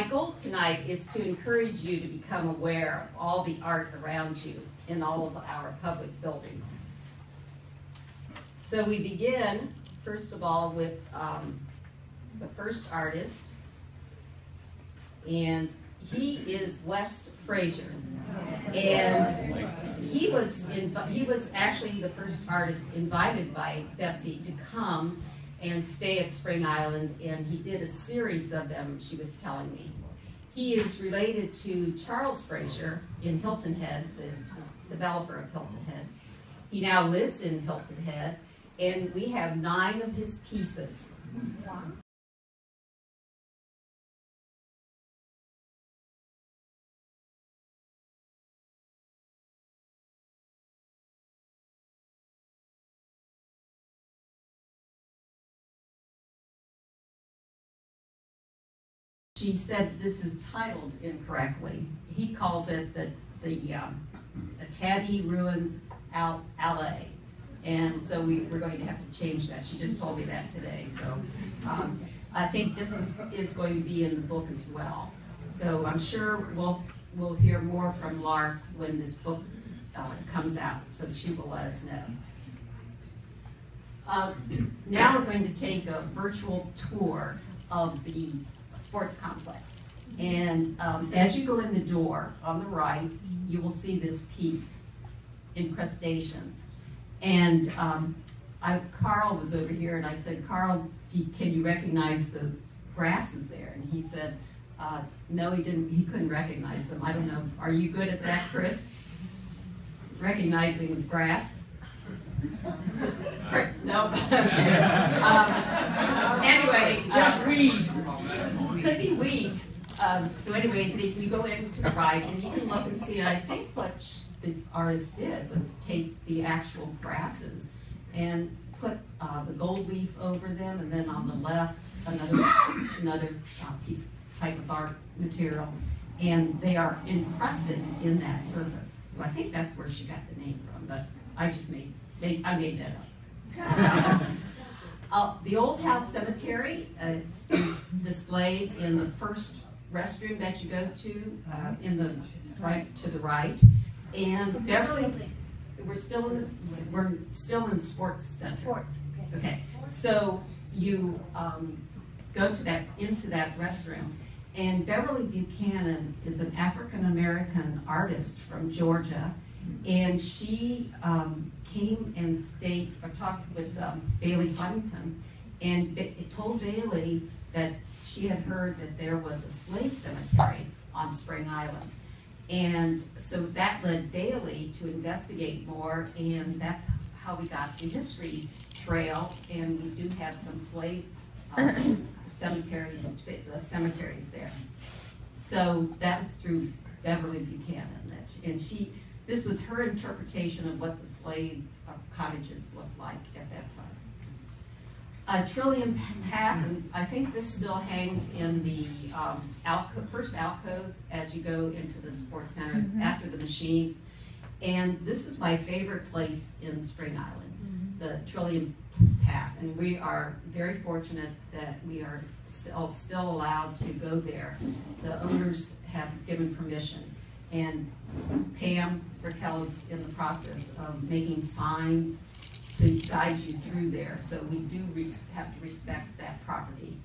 My goal tonight is to encourage you to become aware of all the art around you in all of our public buildings. So we begin, first of all, with um, the first artist, and he is West Fraser. And he was in, he was actually the first artist invited by Betsy to come and stay at Spring Island, and he did a series of them, she was telling me. He is related to Charles Fraser in Hilton Head, the developer of Hilton Head. He now lives in Hilton Head, and we have nine of his pieces. She said this is titled incorrectly. He calls it the, the um, Teddy Ruins Al Alley. And so we, we're going to have to change that. She just told me that today. So um, I think this is, is going to be in the book as well. So I'm sure we'll, we'll hear more from Lark when this book uh, comes out. So she will let us know. Uh, now we're going to take a virtual tour of the sports complex. And um, as you go in the door on the right, you will see this piece, in incrustations. And um, I, Carl was over here, and I said, Carl, you, can you recognize the grasses there? And he said, uh, no, he didn't. He couldn't recognize them. I don't know. Are you good at that, Chris? Recognizing grass? no. um, anyway, just weed could be weeds. Um, so anyway, the, you go into the right and you can look and see. And I think what this artist did was take the actual grasses and put uh, the gold leaf over them, and then on the left another another uh, piece type of art material, and they are encrusted in that surface. So I think that's where she got the name from. But I just made, made I made that up. Uh, the Old House Cemetery uh, is displayed in the first restroom that you go to, uh, in the right to the right, and Beverly. We're still in. The, we're still in Sports Center. Sports. Okay. okay. So you um, go to that into that restroom, and Beverly Buchanan is an African American artist from Georgia, and she um, came and stayed or talked with um, Bailey Symington and it told Bailey that she had heard that there was a slave cemetery on Spring Island. And so that led Bailey to investigate more, and that's how we got the history trail. And we do have some slave uh, cemeteries, uh, cemeteries there. So that was through Beverly Buchanan, and she this was her interpretation of what the slave uh, cottages looked like at that time. A Trillium Path, and I think this still hangs in the um, alco first alcoves as you go into the sports center mm -hmm. after the machines. And this is my favorite place in Spring Island, mm -hmm. the Trillium Path. And we are very fortunate that we are still, still allowed to go there. The owners have given permission. And Pam Raquel is in the process of making signs to guide you through there. So we do have to respect that property.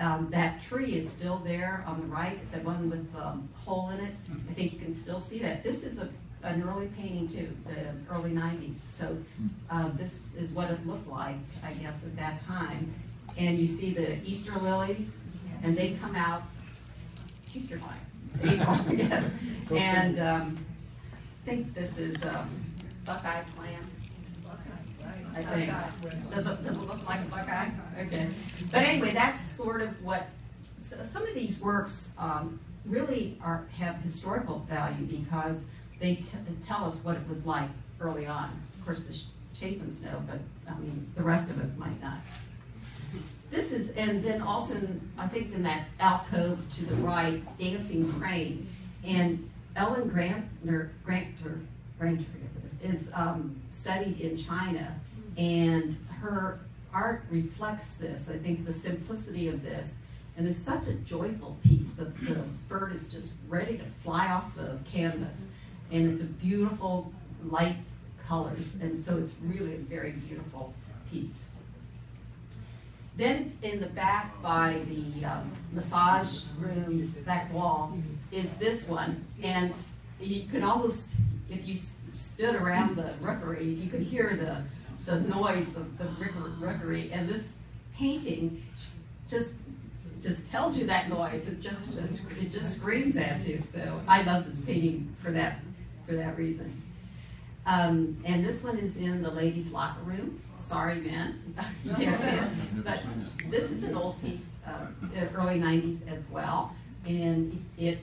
Um, that tree is still there on the right, the one with the hole in it. I think you can still see that. This is a, an early painting too, the early 90s. So uh, this is what it looked like, I guess, at that time. And you see the Easter lilies, and they come out Easter time. April, yes. And um, I think this is um, Buckeye plant. I think. Does it, does it look like a Buckeye? Okay. But anyway, that's sort of what, so some of these works um, really are have historical value because they tell us what it was like early on. Of course, the Chaffins know, but I mean, the rest of us might not. This is, and then also, I think in that alcove to the right, Dancing Crane. And Ellen Grantner, Granter, Granter is, is um, studied in China, and her art reflects this. I think the simplicity of this, And it's such a joyful piece. The, the bird is just ready to fly off the canvas. And it's a beautiful light colors. And so it's really a very beautiful piece. Then in the back by the um, massage room's back wall is this one. And you can almost, if you stood around the rookery, you could hear the, the noise of the rookery. And this painting just just tells you that noise. It just, just it just screams at you. So I love this painting for that for that reason. Um, and this one is in the ladies' locker room. Sorry, men. But this is an old piece, uh, early '90s as well, and it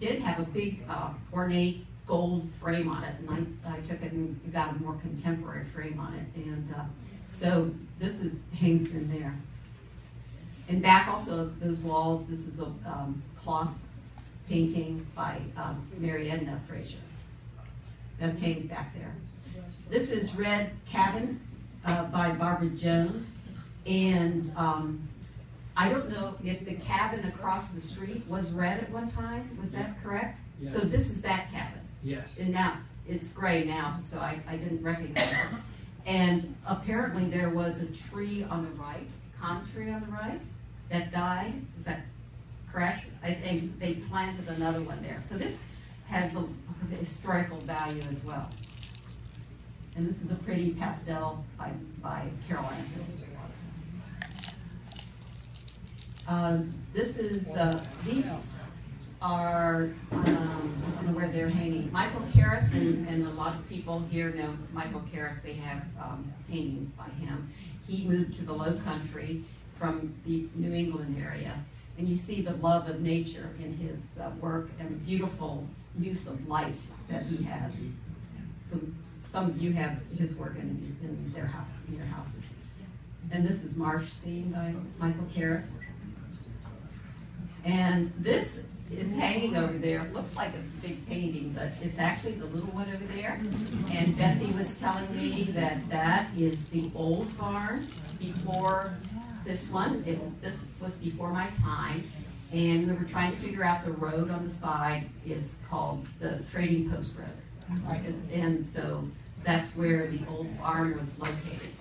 did have a big uh, ornate gold frame on it, and I, I took it and got a more contemporary frame on it, and uh, so this is hangs in there. And back also those walls, this is a um, cloth painting by um, Edna Fraser. That hangs back there. This is Red Cabin uh, by Barbara Jones, and um, I don't know if the cabin across the street was red at one time. Was that correct? So this is that cabin. Yes. And now, it's gray now, so I, I didn't recognize it. And apparently there was a tree on the right, con tree on the right, that died, is that correct? I think they planted another one there. So this has a, has a historical value as well. And this is a pretty pastel by, by Caroline. Uh, this is, uh, these are, um, I don't know where they're hanging. Michael Karas and, and a lot of people here know Michael Karas, they have, um, paintings by him. He moved to the low country from the New England area. And you see the love of nature in his uh, work and the beautiful use of light that he has. Some, some of you have his work in, in their house, in your houses. And this is Marsh Scene by Michael Karas. And this is hanging over there. It looks like it's a big painting, but it's actually the little one over there. And Betsy was telling me that that is the old barn before this one. It, this was before my time. And we were trying to figure out the road on the side is called the Trading Post Road. And so that's where the old barn was located.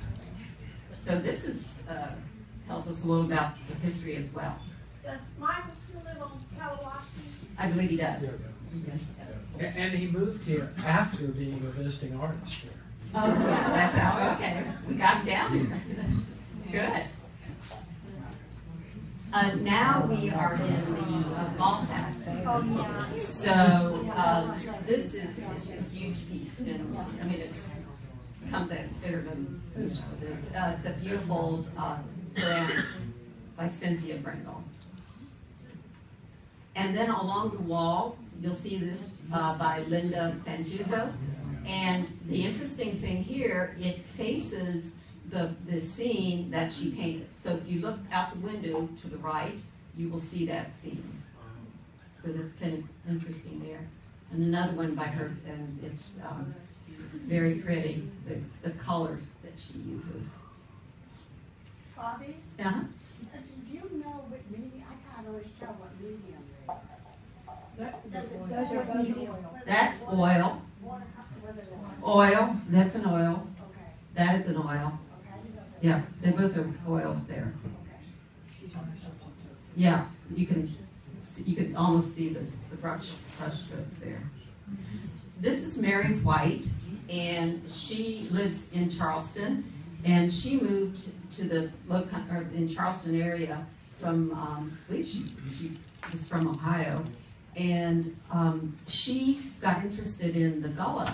So this is, uh, tells us a little about the history as well. Does Michael still live on Callawassie? I believe he does. Yes, he does. A- And he moved here after being a visiting artist here. Oh, so that's how, okay, we got him down here. Good. Uh, now we are in the uh, house. Oh. So, uh, this is, it's a huge piece and, I mean, it's, comes out, it's bigger than, it's, uh, it's a beautiful, uh, ceramics by Cynthia Bringle. And then along the wall, you'll see this, uh, by Linda Fantuzzo. And the interesting thing here, it faces the, the scene that she painted. So if you look out the window to the right, you will see that scene. So that's kind of interesting there. And another one by her, and it's um, very pretty, the, the colors that she uses. Bobby, Uh-huh. do you know what medium, I can't always tell what medium they are. Does it Those say are what both medium? oil. That's oil. Water, whether they're- Oil, that's an oil. Okay, That is an oil. Yeah, they both are oils there. Yeah, you can, you can almost see those, the brush, brush strokes there. This is Mary Whyte, and she lives in Charleston, and she moved to the or in Charleston area from, um, I believe she, she is from Ohio. And, um, she got interested in the Gullah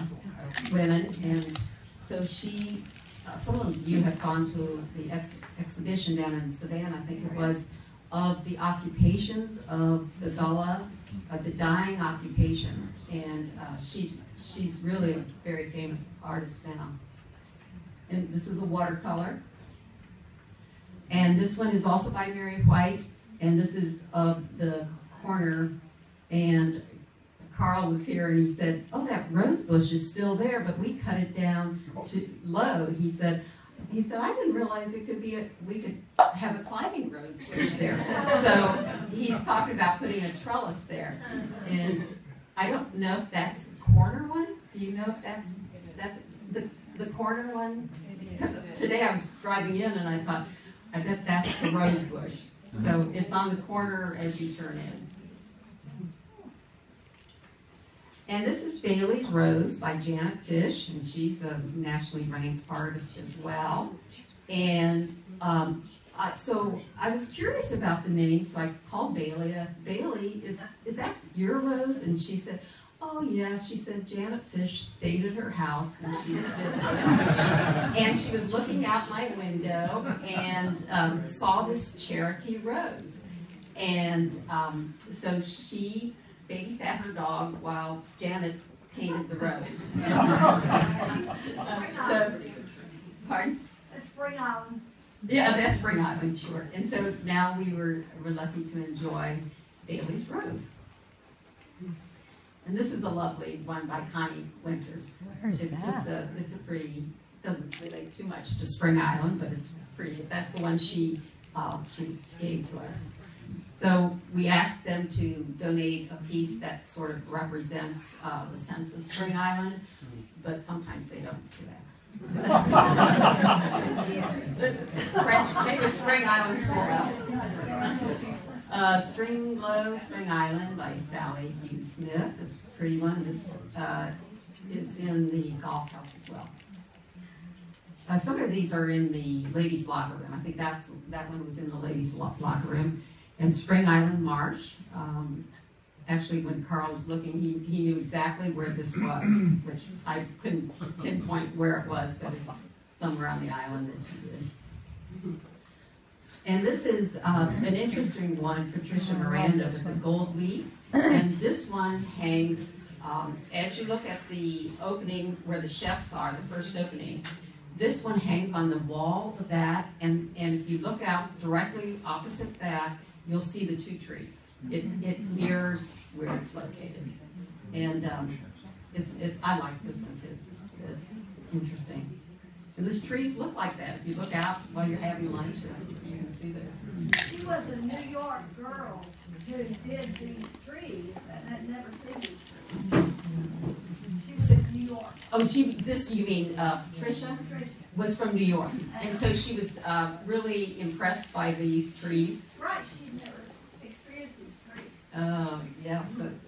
women, and so she uh, some of you have gone to the ex- exhibition down in Savannah, I think it was, of the occupations of the Gullah, of the dying occupations, and uh, she's she's really a very famous artist now. And this is a watercolor. And this one is also by Mary Whyte, and this is of the corner. And Carl was here and he said, "Oh, that rose bush is still there, but we cut it down to low." He said, he said, I didn't realize it could be, a we could have a climbing rose bush there. So he's talking about putting a trellis there. And I don't know if that's the corner one. Do you know if that's, that's the, the corner one? Because today I was driving in and I thought, I bet that's the rose bush. So it's on the corner as you turn in. And this is Bailey's Rose by Janet Fish, and she's a nationally ranked artist as well. And um, I, so I was curious about the name, so I called Bailey. I said, Bailey, is, is that your rose? And she said, Oh, yes. She said Janet Fish stayed at her house when she was visiting. and she was looking out my window and um, saw this Cherokee rose. And um, so she babysat her dog while Janet painted the rose. so, pardon? Spring Island. Yeah, that's Spring Island, sure. And so now we were, were lucky to enjoy Bailey's Rose. And this is a lovely one by Connie Winters. Where is It's just a, it's a pretty, doesn't relate too much to Spring Island, but it's pretty. That's the one she, uh, she gave to us. So we asked them to donate a piece that sort of represents, uh, the sense of Spring Island, but sometimes they don't do that. It's a French, maybe Spring Island Schoolhouse. Uh, Spring Glow, Spring Island by Sally Hughes Smith. It's a pretty one. This uh, is in the golf house as well. Uh, some of these are in the ladies' locker room. I think that's that one was in the ladies' lo- locker room. And Spring Island Marsh. Um, actually, when Carl was looking, he, he knew exactly where this was, which I couldn't pinpoint where it was, but it's somewhere on the island that she did. And this is uh, an interesting one, Patricia Miranda with the gold leaf. And this one hangs, um, as you look at the opening where the chefs are, the first opening, this one hangs on the wall of that. And, and if you look out directly opposite that, you'll see the two trees. It, it mirrors where it's located. And um, it's, it's, I like this one too. It's good, interesting. And those trees look like that. If you look out while you're having lunch, you can see this. She was a New York girl who did these trees and had never seen these trees. She was in New York. Oh, she, this, you mean, uh, Tricia, Tricia. was from New York. And so she was, uh, really impressed by these trees. Right, she'd never experienced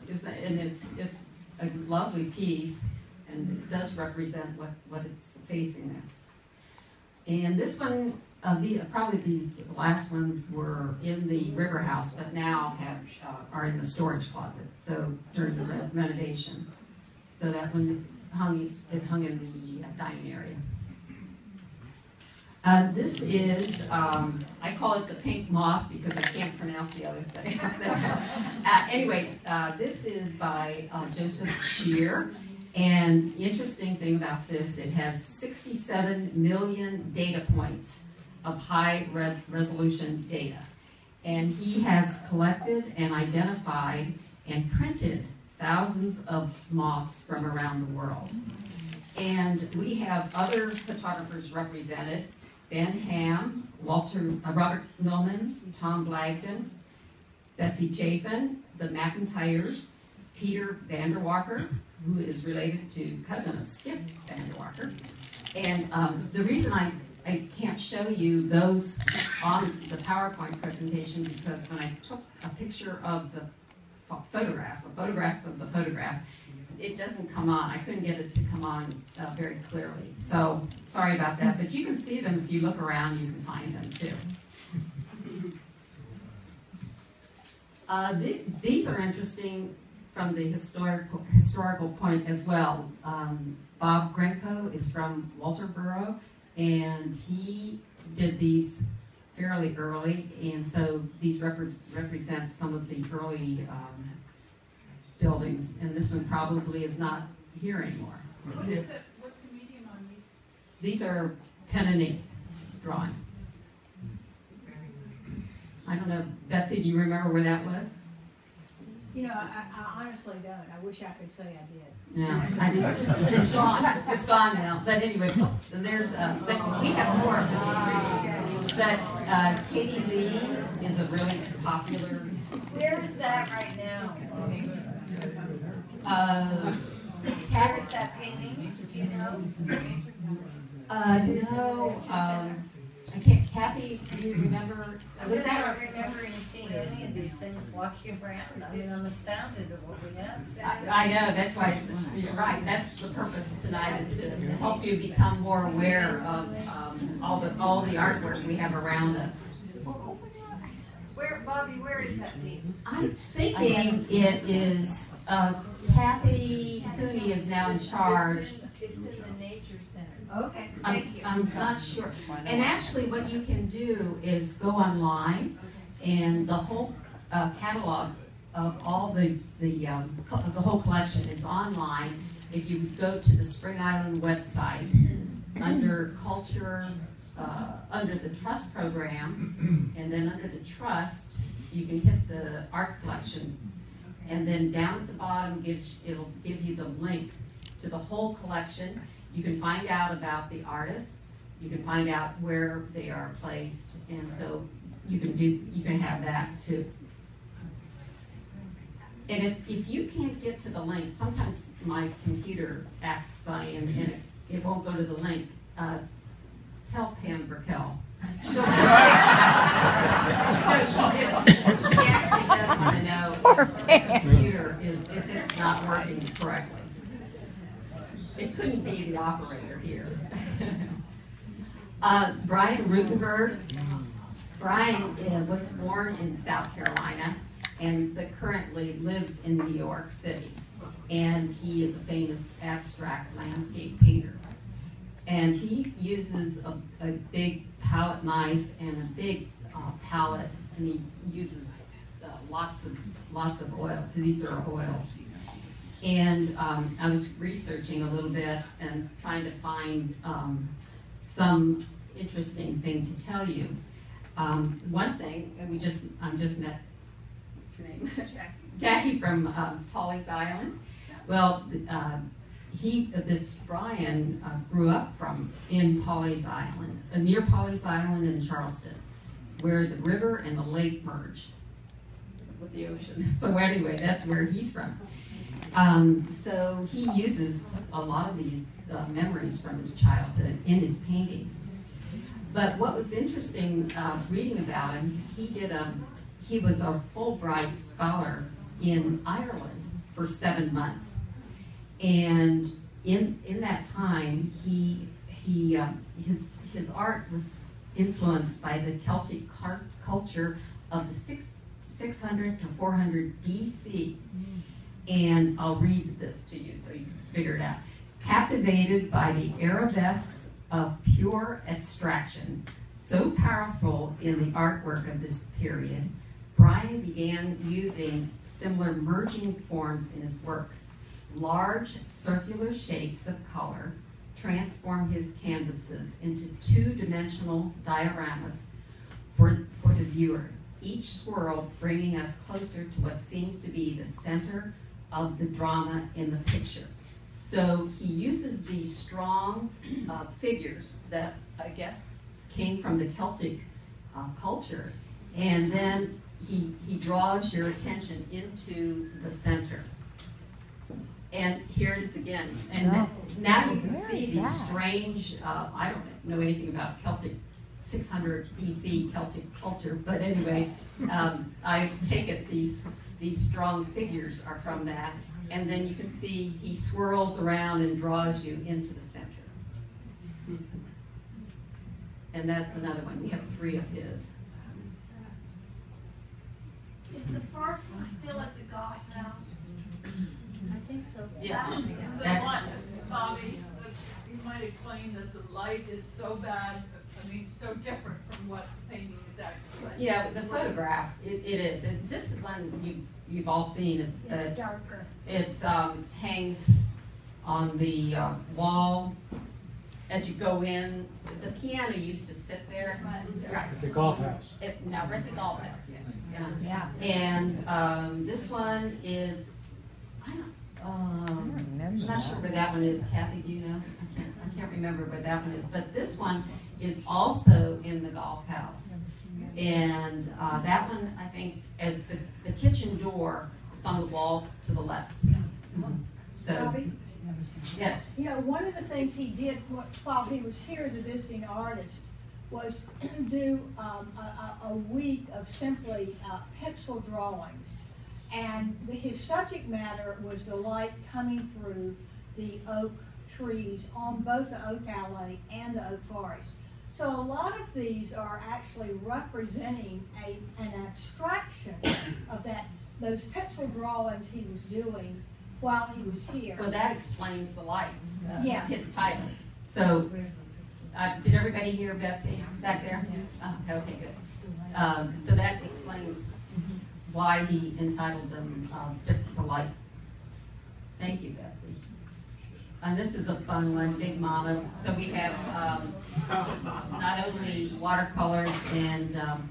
is that, and it's, it's a lovely piece, and it does represent what, what it's facing there. And this one, uh, the, probably these last ones were in the river house, but now have, uh, are in the storage closet, so during the re- renovation. So that one hung, it hung in the dining area. Uh, this is, um, I call it the pink moth because I can't pronounce the other thing. uh, anyway, uh, this is by uh, Joseph Scheer. And the interesting thing about this, it has 67 million data points of high re- resolution data. And he has collected and identified and printed thousands of moths from around the world. And we have other photographers represented Ben Ham, Walter, uh, Robert Millman, Tom Blagden, Betsy Chaffin, the McIntyres, Peter Vanderwalker, who is related to cousin of Skip Vanderwalker. And um, the reason I, I can't show you those on the PowerPoint presentation because when I took a picture of the pho- photographs, the photographs of the photograph, it doesn't come on. I couldn't get it to come on uh, very clearly. So sorry about that, but you can see them if you look around. You can find them too. Uh, th- these are interesting from the historical historical point as well. Um, Bob Grenko is from Walterboro, and he did these fairly early, and so these repre- represent some of the early um, buildings, and this one probably is not here anymore. What is the, what's the medium on these? These are pen and ink drawing. I don't know, Betsy, do you remember where that was? You know, I, I honestly don't. I wish I could say I did. No, I didn't. It's gone. It's gone now. But anyway, and there's, uh, but we have more of them. But, uh, Katie Lee is a really popular, Where is that right now? Uh, that painting? Do you know? uh, no, um, I can't, Kathy, do you remember? I Was just that, don't remember seeing any of these things walking around. I mean, I'm astounded at what we have. I, I know, that's why, you're right, that's the purpose tonight, is to help you become more aware of, um, all the, all the artwork we have around us. Where, Bobby, where is that piece? I'm thinking it is, uh, Kathy Cooney is now in charge. It's in the nature center. Okay, I'm, thank you. I'm not sure. And actually, what you can do is go online and the whole uh, catalog of all the, the, um, co- the whole collection is online. If you go to the Spring Island website, under culture, uh, under the trust program, and then under the trust, you can hit the art collection. And then down at the bottom gives, it'll give you the link to the whole collection. You can find out about the artist, you can find out where they are placed, and so you can do, you can have that too. And if, if you can't get to the link, sometimes my computer acts funny and, and it, it won't go to the link, uh, tell Pam Burkell. She'll- No, she did, she actually does wanna know if the computer is, if it's not working correctly. It couldn't be the operator here. Uh, Brian Rutenberg. Brian uh, was born in South Carolina and but currently lives in New York City. And he is a famous abstract landscape painter. And he uses a, a big palette knife and a big uh, palette, and he uses uh, lots of lots of oils. So these are oils. And um, I was researching a little bit and trying to find um, some interesting thing to tell you. Um, one thing, we just, I'm just met, your name? Jackie from um, Pawleys Island. Well, uh, he, this Brian uh, grew up from in Pawleys Island, uh, near Pawleys Island in Charleston, where the river and the lake merge with the ocean. So anyway, that's where he's from. Um, so he uses a lot of these uh, memories from his childhood in his paintings. But what was interesting uh, reading about him, he did a he was a Fulbright scholar in Ireland for seven months, and in in that time he he uh, his his art was influenced by the Celtic culture of the six 600 to 400 BC. And I'll read this to you so you can figure it out. Captivated by the arabesques of pure abstraction, so powerful in the artwork of this period, Brian began using similar merging forms in his work. Large circular shapes of color transform his canvases into two-dimensional dioramas for, for the viewer, each swirl bringing us closer to what seems to be the center of the drama in the picture. So he uses these strong uh, figures that I guess came from the Celtic uh, culture, and then he, he draws your attention into the center. And here it is again. And Oh, now you can see these that? strange, uh, I don't know anything about Celtic, 600 BC Celtic culture, but anyway, um, I take it these, these strong figures are from that. And then you can see he swirls around and draws you into the center. And that's another one. We have three of his. Is the first one still at the golf house? I think so. Yes. The That- one, Bobby, that you might explain that the light is so bad, I mean, so different from what the painting is actually like. Yeah, the photograph, it, it is. And this is one you, you've all seen. It's, It's it's darker. It's, um, hangs on the, uh, wall. as you go in, the piano used to sit there. Right. At the golf house. It, now we're at the golf house, yes. Yeah. Yeah. And, um, this one is, I don't, um, I'm not sure where that one is. Kathy, do you know? I can't, I can't remember where that one is, but this one is also in the golf house. And, uh, that one, I think, as the, the kitchen door, it's on the wall to the left. So, Bobby, yes, you know, one of the things he did wh- while he was here as a visiting artist was do um, a, a, a week of simply uh, pencil drawings. And the, his subject matter was the light coming through the oak trees on both the oak alley and the oak forest. So a lot of these are actually representing a, an abstraction of that, those pencil drawings he was doing while he was here. well, that explains the light, uh, Yeah. his titles. So, uh, did everybody hear Betsy back there? Oh, okay, good. Um, so that explains why he entitled them, um, Different Light. Thank you, Betsy. And this is a fun one, Big Mama. So we have, um, not only watercolors and, um,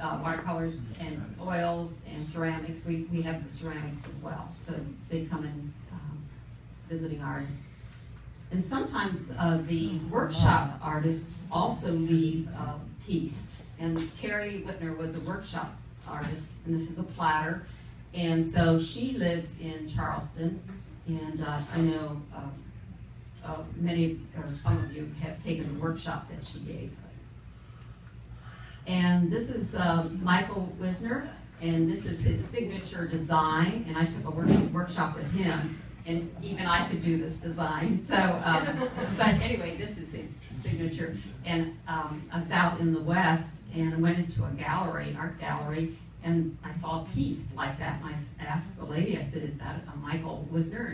uh, watercolors and oils and ceramics, we, we have the ceramics as well. So they come in, um, visiting artists. And sometimes, uh, the workshop artists also leave a piece. And Terry Whitner was a workshop artist, and this is a platter. And so she lives in Charleston, and uh, I know uh, s- uh, many, or some of you have taken the workshop that she gave. And this is um, Michael Wisner, and this is his signature design, and I took a work- workshop with him, and even I could do this design, so, um, but anyway, this is his signature. And um, I was out in the west, and I went into a gallery, an art gallery, and I saw a piece like that, and I s- asked the lady, I said, is that a Michael Wisner?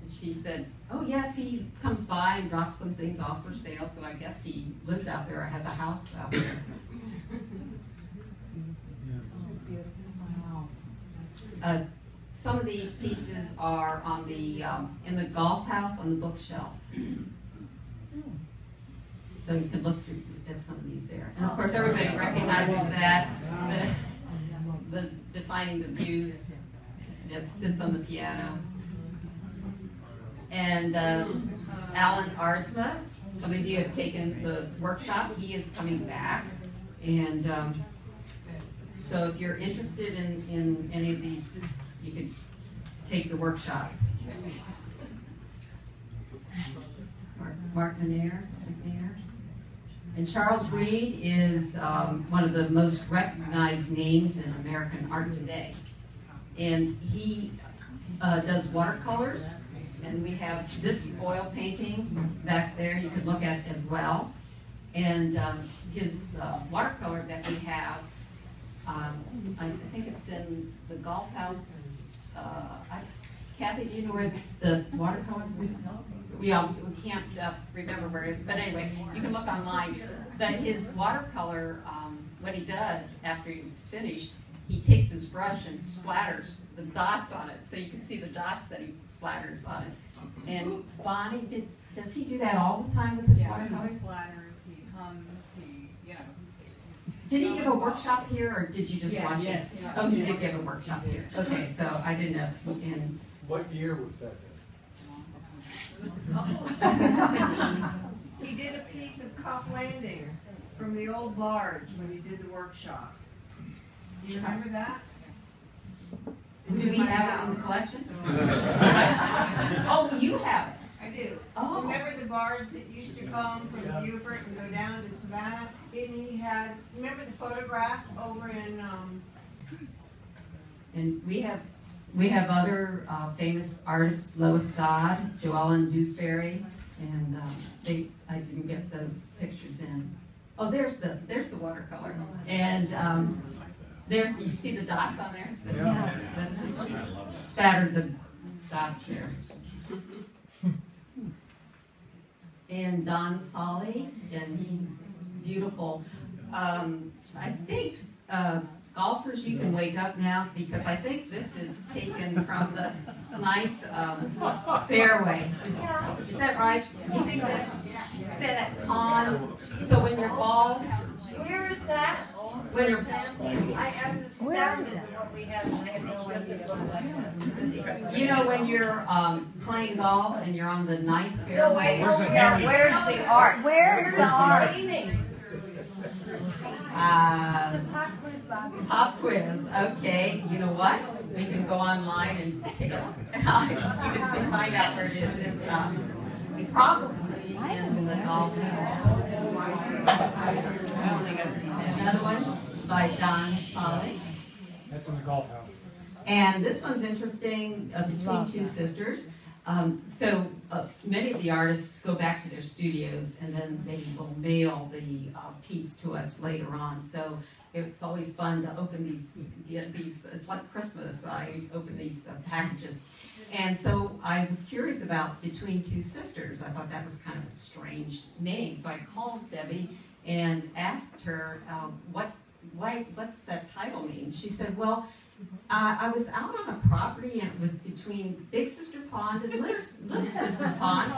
And she said, oh, yes, he comes by and drops some things off for sale, so I guess he lives out there, or has a house out there. Uh, some of these pieces are on the, um, in the golf house on the bookshelf. So you can look through at some of these there. And of course, everybody recognizes that, the, the defining the views that sits on the piano. And, um, Alan Ardsma, some of you have taken the workshop, he is coming back. And, um, so if you're interested in, in any of these, you could take the workshop. Mark- Mark. And Charles Reid is um, one of the most recognized names in American art today. And he uh, does watercolors, and we have this oil painting back there you could look at as well. And um, his uh, watercolor that we have um, I I think it's in the golf house, uh, I- Kathy, do you know where the watercolor? We, all we can't uh, remember where it is, but anyway, you can look online. But his watercolor, um, what he does after he's finished, he takes his brush and splatters the dots on it, so you can see the dots that he splatters on it. And Bonnie, did, does he do that all the time with his Yes, he watercolors? splatters, he hums, he, you know, he's. he's Did he so give a workshop here, or did you just Yes, watch it? yes, yeah. Oh, he did give a workshop here. Okay, so I didn't know if he, and, What year was that? He did a piece of Cop Landing from the old barge when he did the workshop. Do you remember that? do we have it in the collection? Oh, you have it? I do. Oh. Remember the barge that used to come from Beaufort and go down to Savannah? And he had, remember the photograph over in, um, And we have, we have other uh, famous artists, Lois Dodd, Joellen Dewsbury, and um, they, I didn't get those pictures in. Oh, there's the, there's the watercolor. And um, there's, you see the dots on there? That's, that's spattered the dots there. And Don Solly, and he's beautiful. Um, I think uh, golfers, you can wake up now, because I think this is taken from the ninth, um, fairway. Is, is that right? You think that's, say that pond, so when your ball, Where is that? When your, I am astounded what we have, and I have no idea. you know, when you're, um, playing golf and you're on the ninth No, wait, fairway? no, we are, where's the art? Where's the art? Uh, It's a pop quiz, Bobby. Pop quiz, okay, you know what? We can go online and take a look. You can see, find out where it is, it's, um, probably in the golf Another one's by Don Solly. That's in the golf house. And this one's interesting, uh, between two sisters. Um, so, uh, many of the artists go back to their studios and then they will mail the, uh, piece to us later on. So, it's always fun to open these, get these, it's like Christmas, I open these uh, packages. And so I was curious about Between Two Sisters. I thought that was kind of a strange name. So I called Debbie and asked her, uh, what, why, what that title means. She said, well, uh, I was out on a property and it was between Big Sister Pond and Little, Little Sister Pond.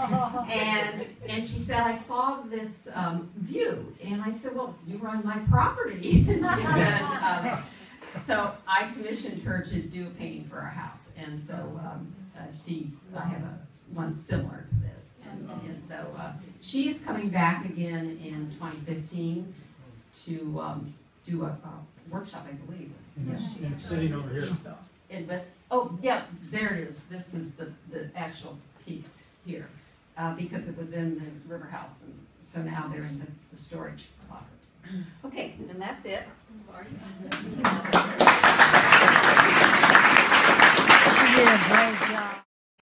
And, and she said, I saw this um, view. And I said, well, you were on my property. And she said, um, so I commissioned her to do a painting for our house. And so um, uh, she's, I have a, one similar to this. And, and so uh, she's coming back again in 2015 to um, do a, a workshop, I believe. And it's, and it's sitting over here. And, but, oh, yeah, there it is. This is the, the actual piece here. Uh, because it was in the river house and so now they're in the, the storage closet. Okay, and that's it. Sorry. She did a great job.